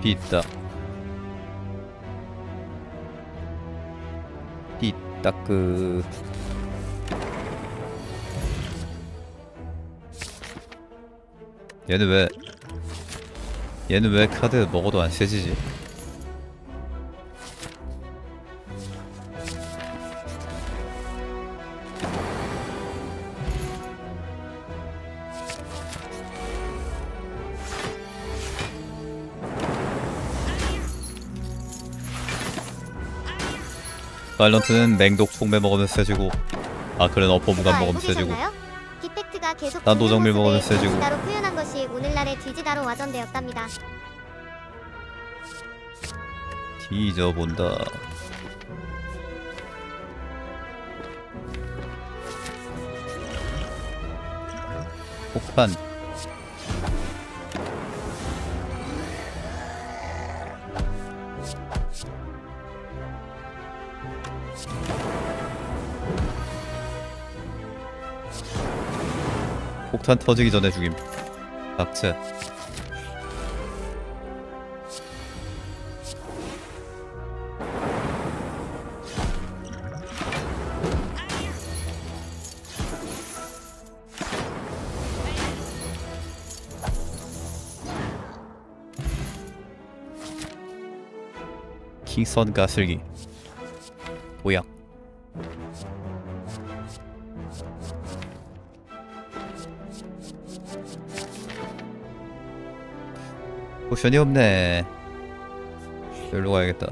삐딱 삐딱그 얘는 왜 얘는 왜 카드 먹어도 안 세지지? 사일런트는 맹독 총매 먹으면 세지고 아크는 어퍼 무관 먹으면 세지고 디펙트가 계속 난도 정밀 모습을 먹으면 세지고. 뒤지다로 표현한 것이 오늘날의 뒤지다로 와전되었답니다. 뒤져본다 폭탄 폭탄 터지기 전에 죽임. 박제 킹선 가슬기. 보약 포션이 없네. 여기로 가야겠다.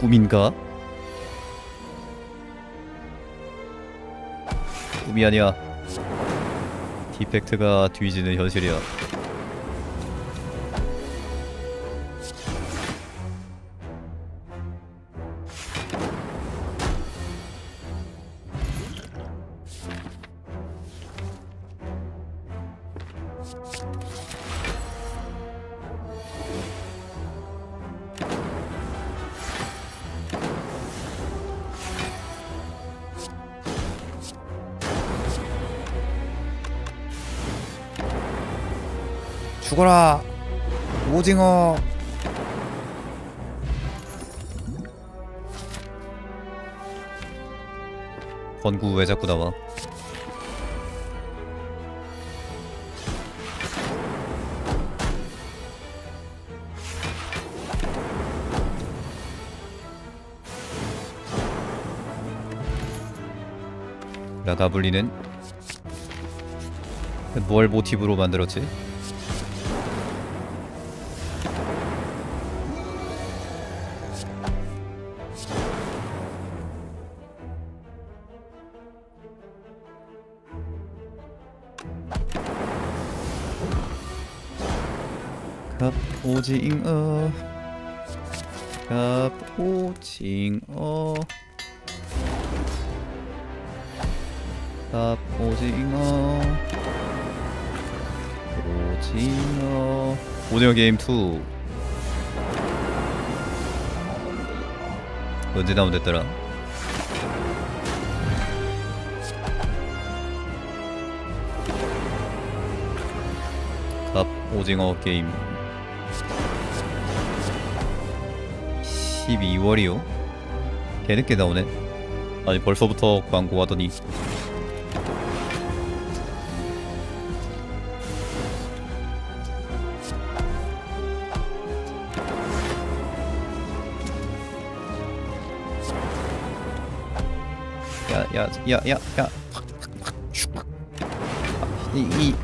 꿈인가? 꿈이 아니야. 디펙트가 뒤지는 현실이야 죽어라. 오징어. 건구 왜 자꾸 나와? 라가블리는 뭘 모티브로 만들었지? 오징어. 갑 오징어. 갑 오징어. 오징어. 오징어 게임 2 언제 나온댔더라? 갑 오징어 게임 12월이요? 개늦게 나오네. 아니 벌써부터 광고 하더니. 야야야야야. 이, 이,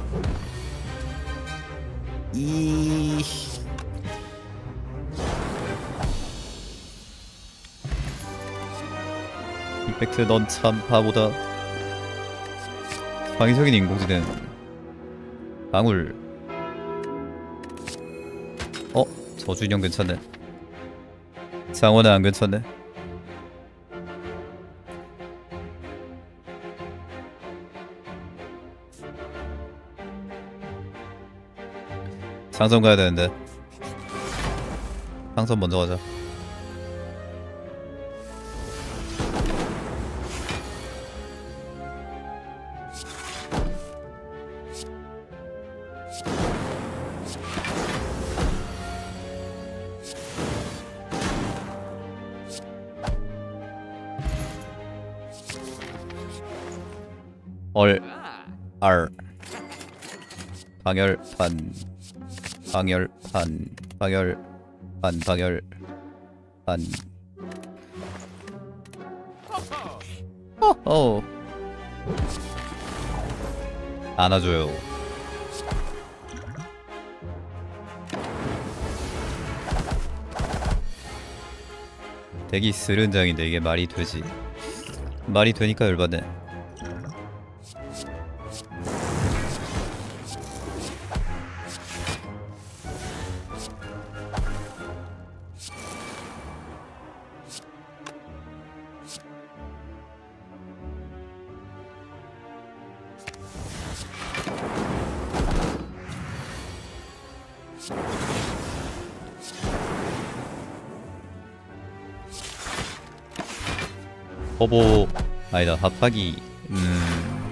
이펙트 넌 참 바보다. 광의적인 인공지능. 방울. 어? 저준영 괜찮네. 장원은 안 괜찮네. 상점 가야 되는데. 상점 먼저 가자. 방열판 방열판 방열판 방열 판 어어 안아줘요. 되게 스른장인데 이게 말이 되지? 말이 되니까 열받네 허보 아니다 합하기. 음.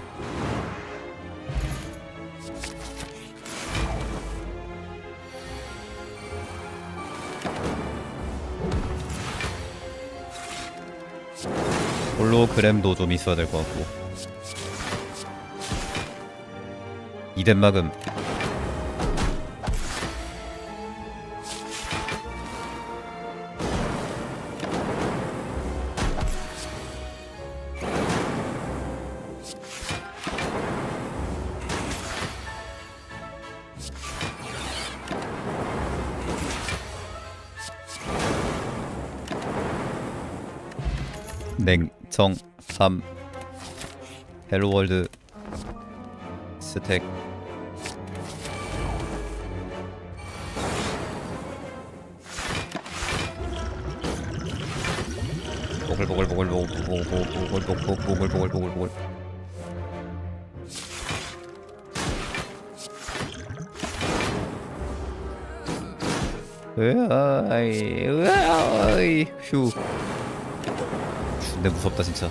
홀로그램도 좀 있어야 될 것 같고. 이덴마금 정 3 헬로월드 스택 보글보글보글보글보글보글보글보글보글보글 으아이 으아이 휴 근데 무섭다 진짜.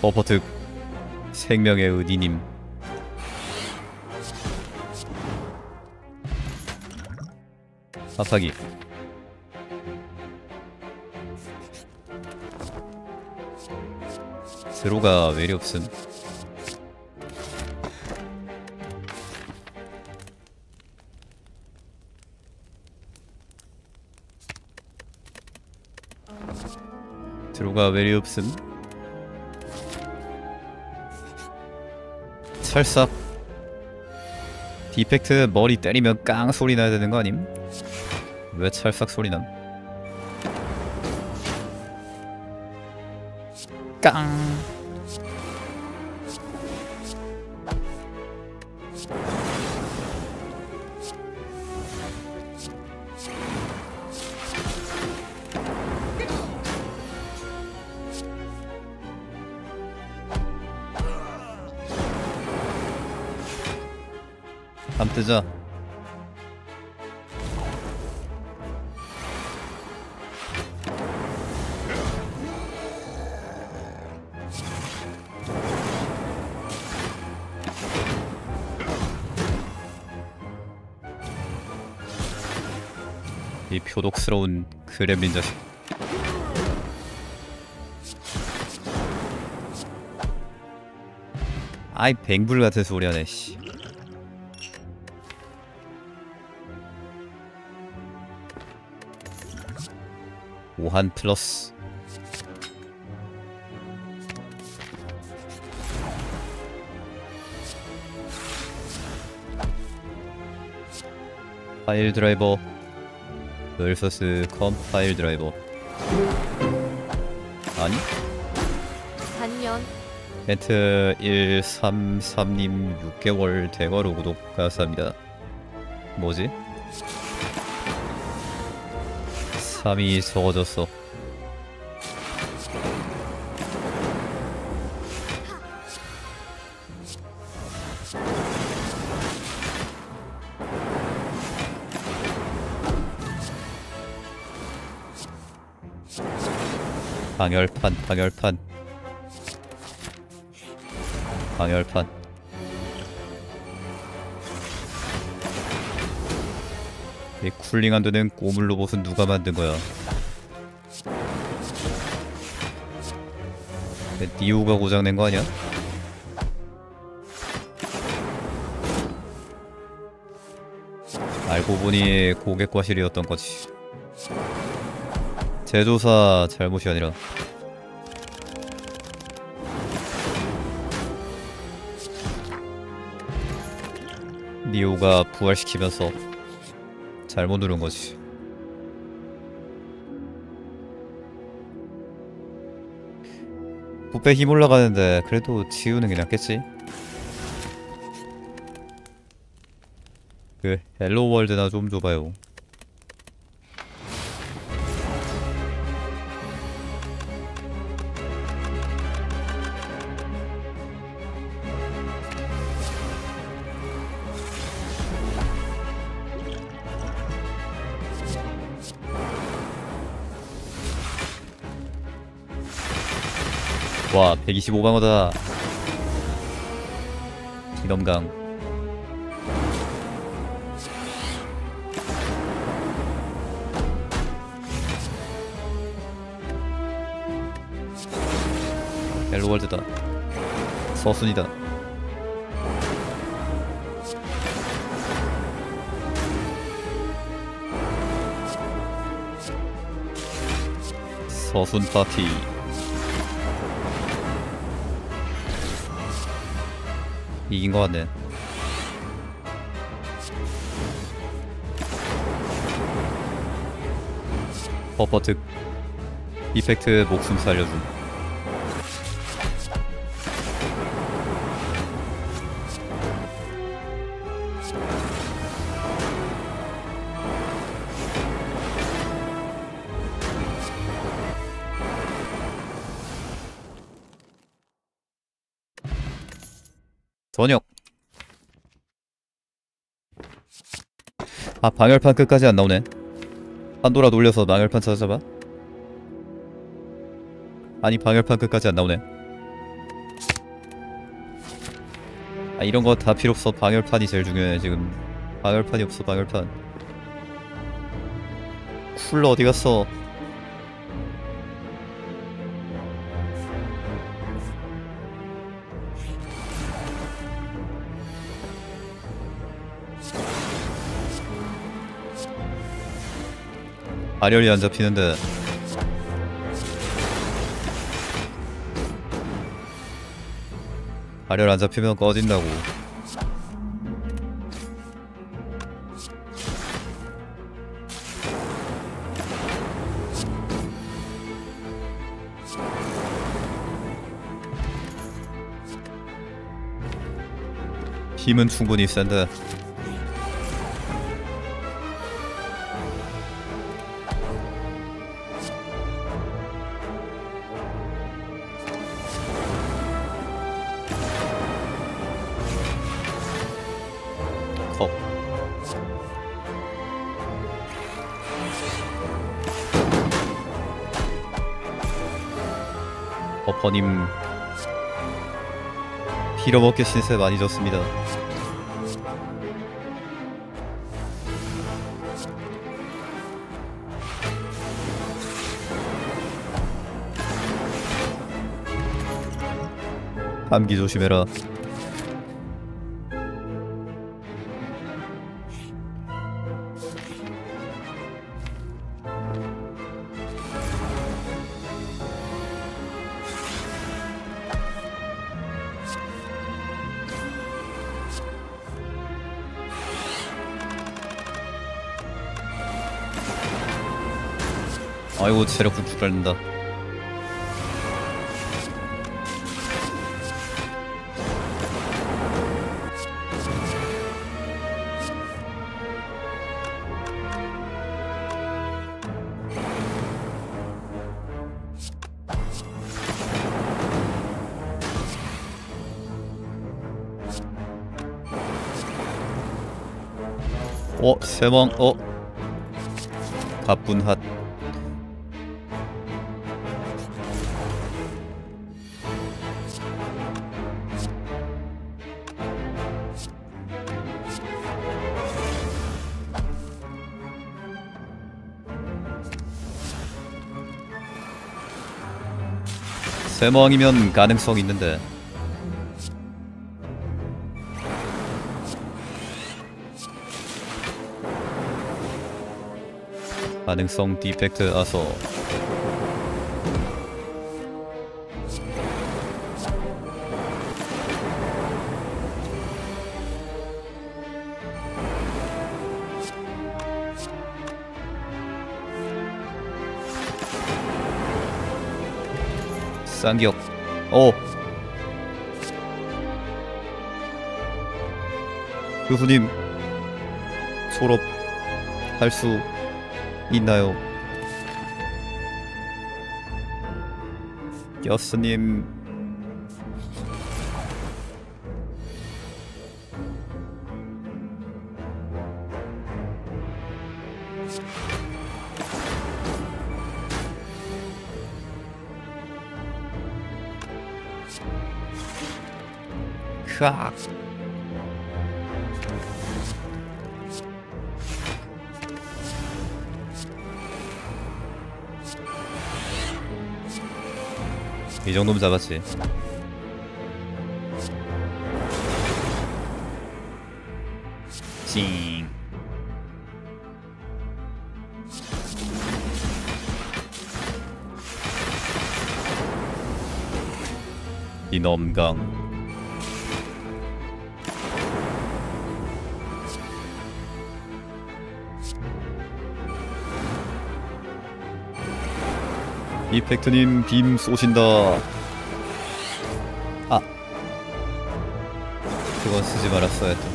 버퍼특 생명의 은이님 합하기. 드로가 외리 없음. 드로가 외리 없음. 철삽 디펙트 머리 때리면 깡 소리 나야 되는 거 아님? 왜 찰싹 소리 남? 깡밤 뜨자 표독스러운 그렘린 자식. 아이 뱅불 같은 소리 하네 씨. 오한 플러스. 파일 드라이버 vs 컴파일 드라이버. 아니? 단년. 멘트 133님 6개월 대거로 구독 감사합니다. 뭐지? 3이 적어졌어 방열판 방열판 방열판 이 쿨링 안 되는 꼬물 로봇은 누가 만든 거야? 내 니오가 고장낸 거 아니야? 알고 보니 고객 과실이었던 거지. 제조사 잘못이 아니라 니오가 부활시키면서 잘못 누른 거지. 부패 힘 올라가는데 그래도 지우는 게 낫겠지? 그 Hello World나 좀 줘봐요. 와 125방어다. 기덤강. 헬로월드다. 서순이다. 서순 파티 이긴 것 같네. 버퍼특 이펙트 목숨 살려줌. 아 방열판 끝까지 안 나오네. 판도라 돌려서 방열판 찾아봐. 아니 방열판 끝까지 안 나오네. 아 이런 거 다 필요 없어. 방열판이 제일 중요해 지금. 방열판이 없어 방열판. 쿨러 어디 갔어? 발열이 안 잡히는데. 발열 안 잡히면 꺼진다고. 힘은 충분히 센데 빌어먹게 신세 많이 졌습니다. 감기 조심해라 아이고 체력 훅 달린다. 어 세망 어. 가뿐 핫 세모왕이면 가능성 있는데. 가능성 디펙트 아서 쌍기역 어. 교수님 졸업 할 수 있나요? 교수님 크악 이 정도면 잡았지. 찡 이놈강 이펙트님 빔 쏘신다 아 그건 쓰지 말았어야 했다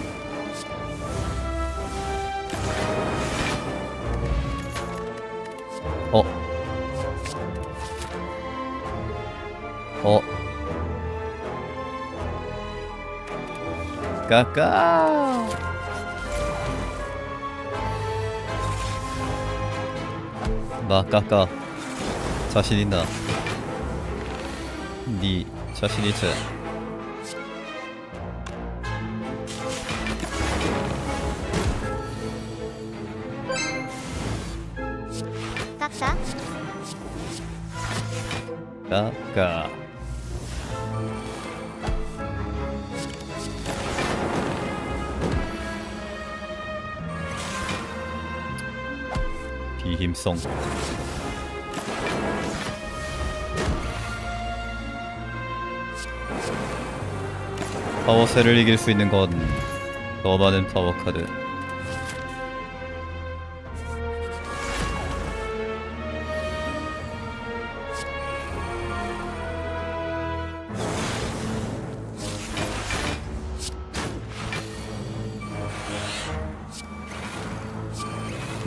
어 어. 까까. 나 까까. 자신 있나? 니 자신 있지? 깎다. 까까. 비힘성. 파워셀을 이길 수 있는 건 더 많은 파워 카드.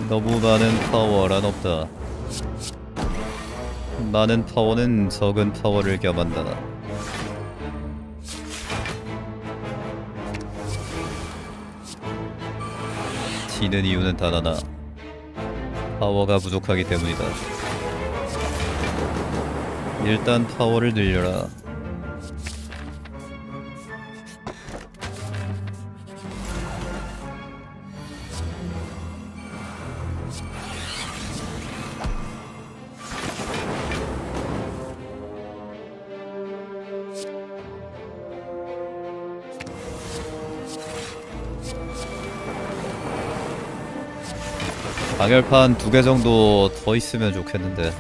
너무 많은 파워란 없다. 많은 파워는 적은 파워를 겸한다. 지는 이유는 단 하나. 파워가 부족하기 때문이다. 일단 파워를 늘려라. 방열판 두 개 정도 더 있으면 좋겠는데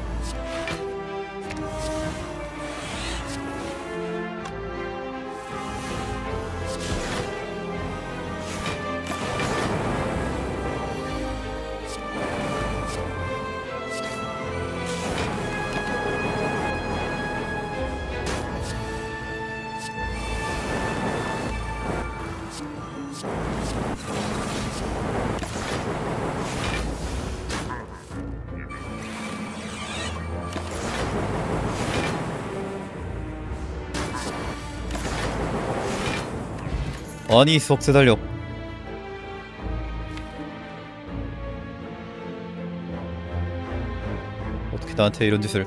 아니 속세 달력 어떻게 나한테 이런 짓을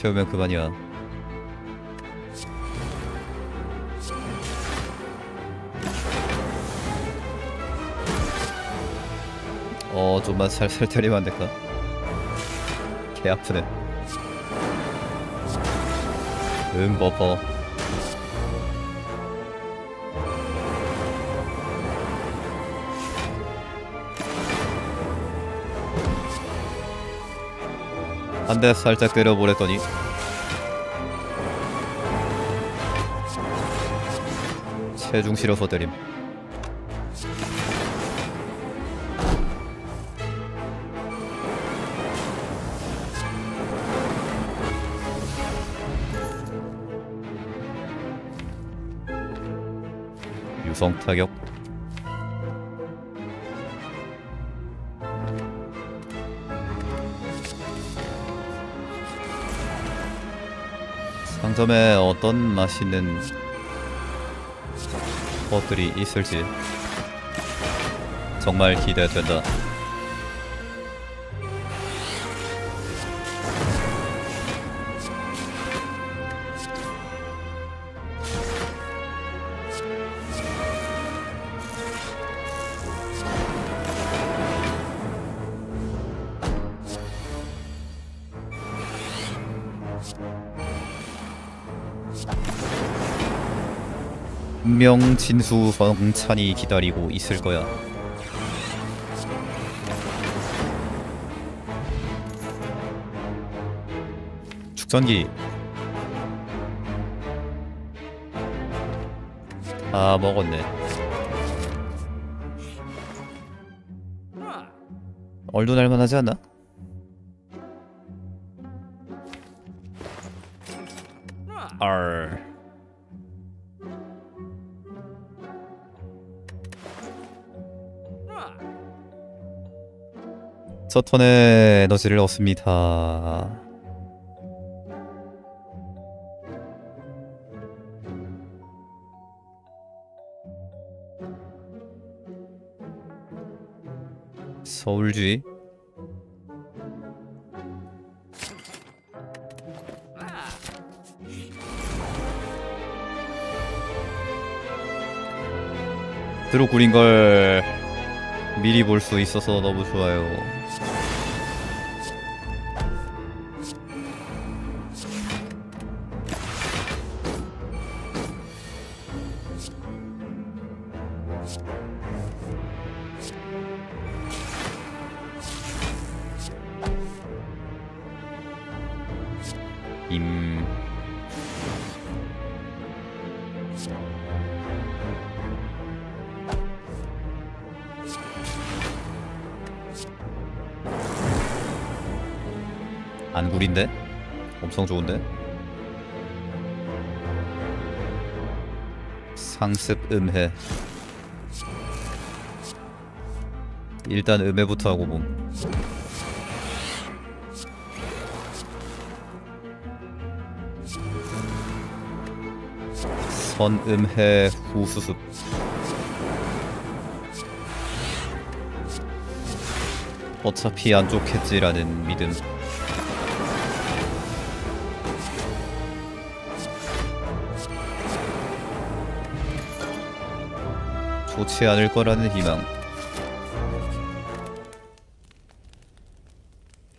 채우면 그만이야. 어 좀만 살살 때리면 안 될까? 개 아프네. 응 버퍼 한 대 살짝 때려보랬더니. 체중 실어서 때림. 유성 타격 상점에 어떤 맛있는 것들이 있을지 정말 기대된다. 분명 진수 성찬이 기다리고 있을 거야. 축전기 아 먹었네. 얼도 날만하지 않나? 첫 턴에 에너지를 얻습니다. 서울주의 드로 구린 걸 미리 볼 수 있어서 너무 좋아요. 엄청 좋은데? 상습 음해. 일단 음해부터 하고 봄. 선음해 후수습. 어차피 안 좋겠지라는 믿음 좋지 않을 거라는 희망.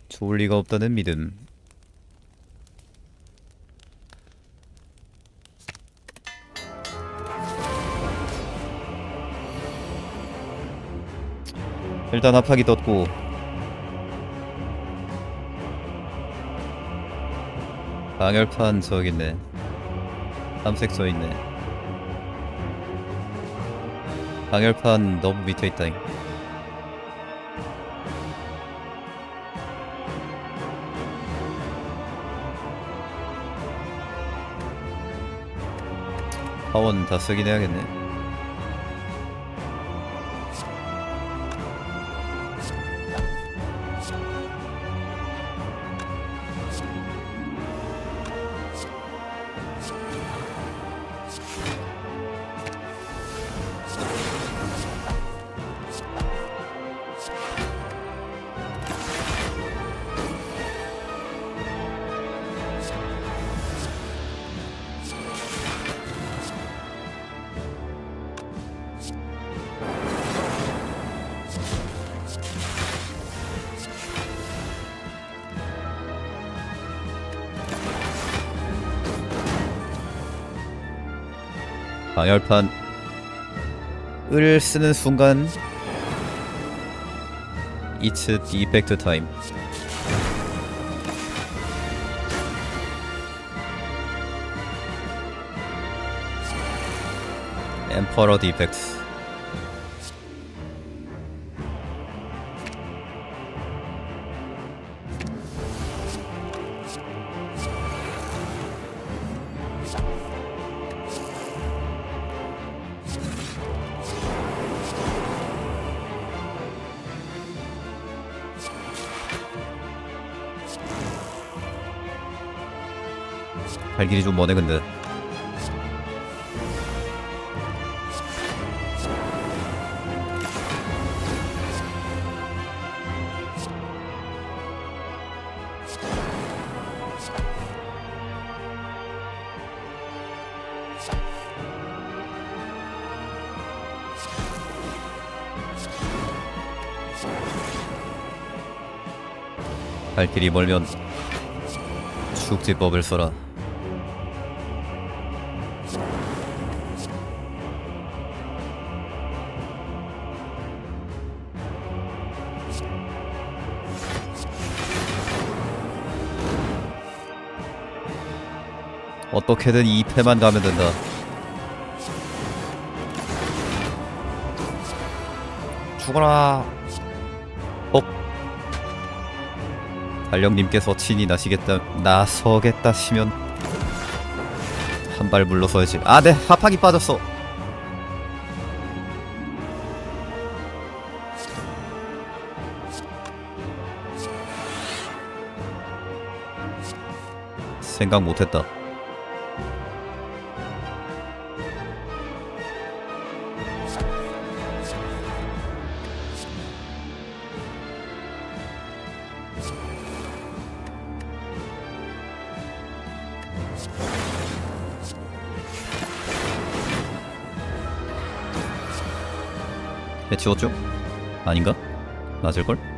좋을 리가 없다는 믿음. 일단 합하기 떴고. 방열판 저기 있네 삼색 저 있네. 방열판 너무 밑에 있다잉. 파원 다 쓰긴 해야겠네 방열판 을 쓰는 순간 defect time Emperor defects 갈 길이 좀 머네 근데. 갈 길이 멀면 축지법을 써라 어떻게든 2패만 가면 된다. 죽어라. 어? 달령님께서 친히 나시겠다, 나서겠다 시면 한 발 물러서야지. 아, 네, 합하기 빠졌어. 생각 못했다. 해치웠죠? 아닌가? 맞을걸?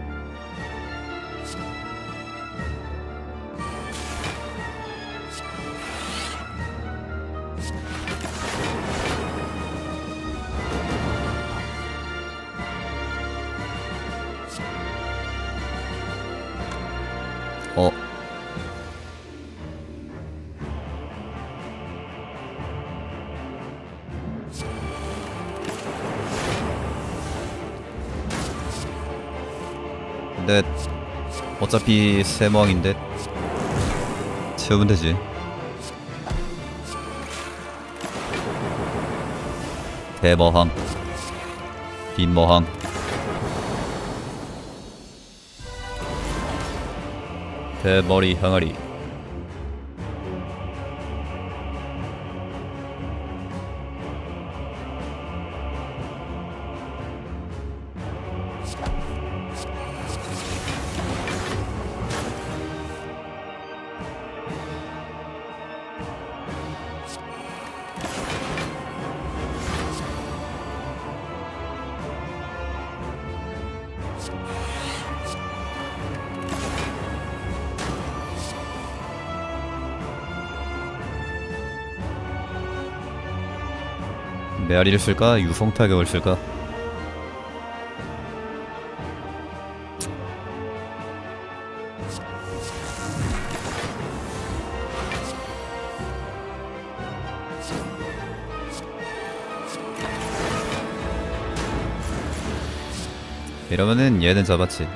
어차피 세모왕인데 채우면 되지. 대머항. 빈머항. 대머리 항아리 메아리를 쓸까? 유성 타격을 쓸까? 이러면은 얘는 잡았지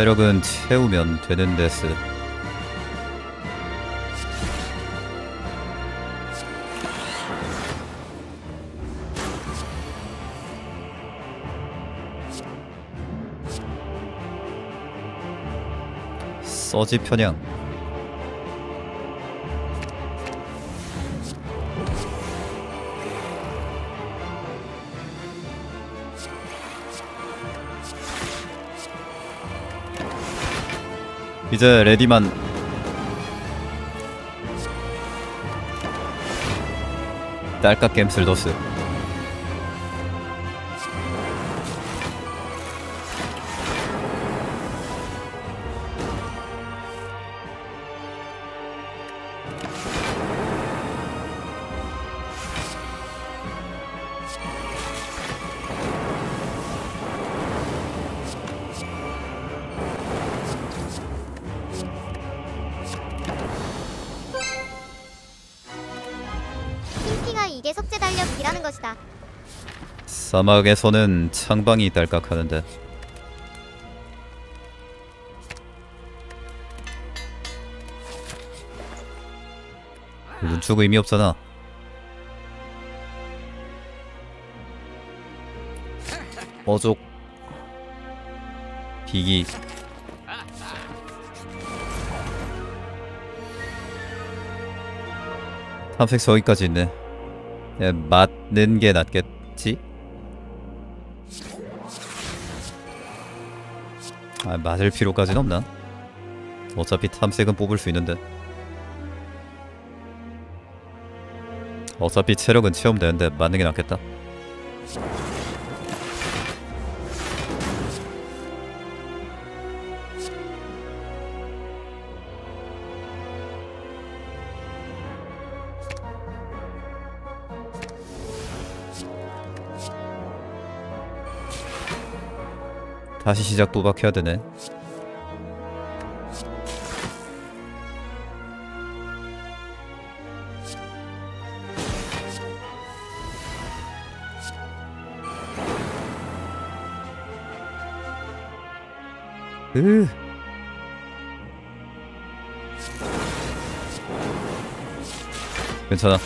체력은 채우면 되는 데스. 서지 편향 이제 레디만. 딸깍 겜슬더스 사막에서는 창방이 딸깍하는데. 눈축 의미 없잖아. 어족. 비기. 탐색 저기까지 있네. 예, 맞는 게 낫겠지? 아 맞을 필요까진 없나? 어차피 탐색은 뽑을 수 있는데 어차피 체력은 체험되는데 맞는 게 낫겠다 다시 시작 도박해야 되네 으. 괜찮아.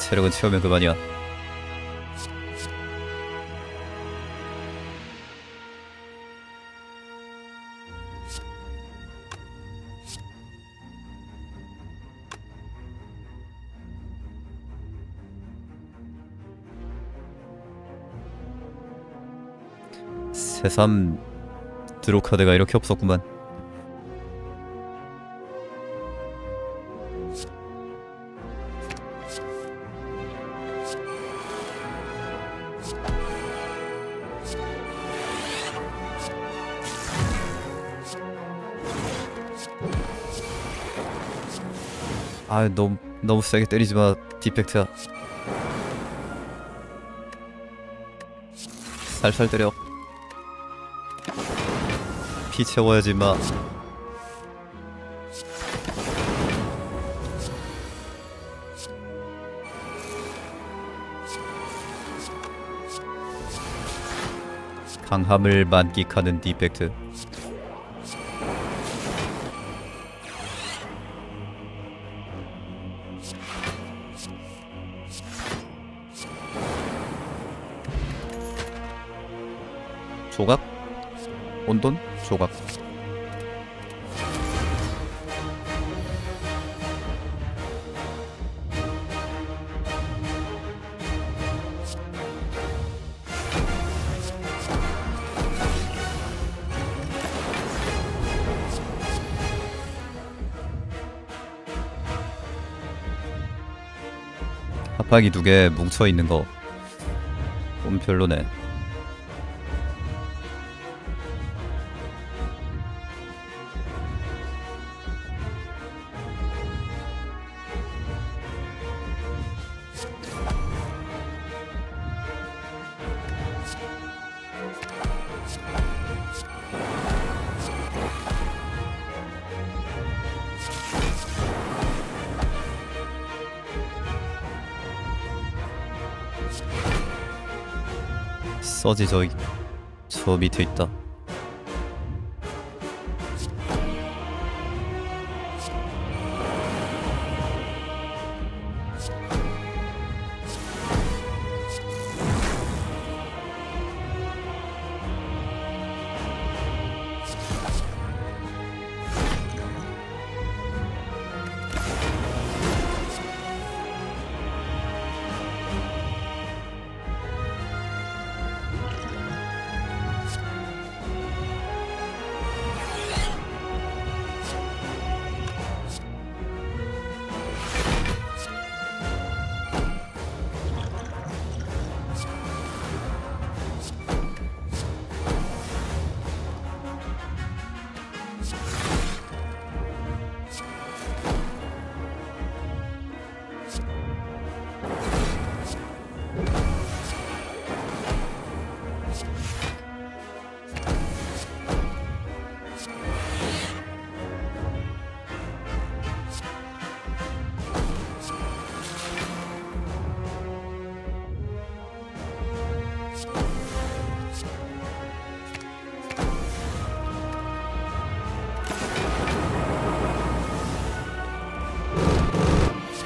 체력은 채우면 그만이야. 새삼 드로카드가 이렇게 없었구만. 아 너무 너무 세게 때리지 마 디펙트야. 살살 때려. 피 채워야지 마. 강함을 만끽하는 디펙트. 조각? 온돈? 조각. 합하기 두개 뭉쳐 있는 거. 좀 별로네. 써지 저기 저 밑에 있다.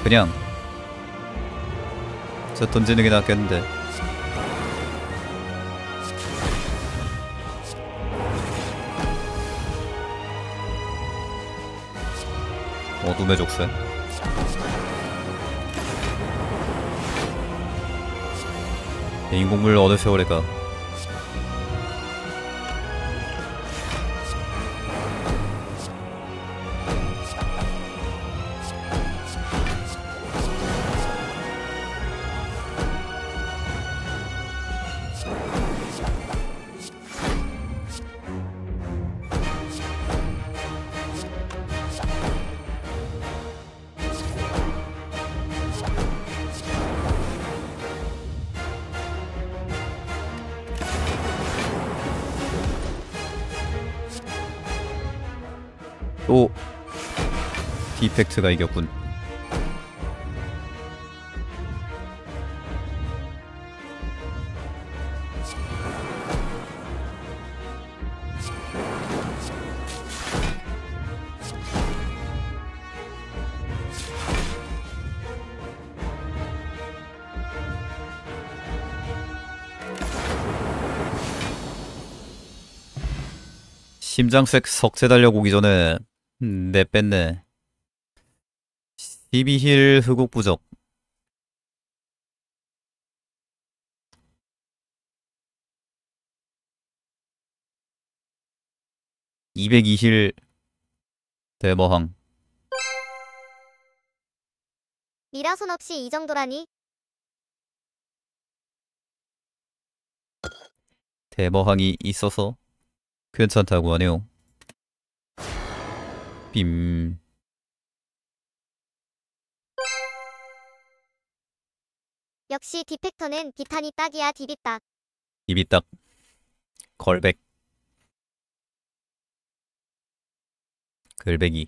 그냥 저 던지는 게 낫겠는데. 어둠의 족쇄? 인공물 어느 세월에 가 디펙트가 이겼군. 심장색 석재 달려오기 전에 음, 내 뺐네 12힐 흑옥 부적 (202힐) 대머항. 미라손 없이 이 정도라니. 대머항이 있어서 괜찮다고 하네요. 빔 역시 디펙터는 기탄이 딱이야 디비딱. 입이 딱. 걸백. 글백이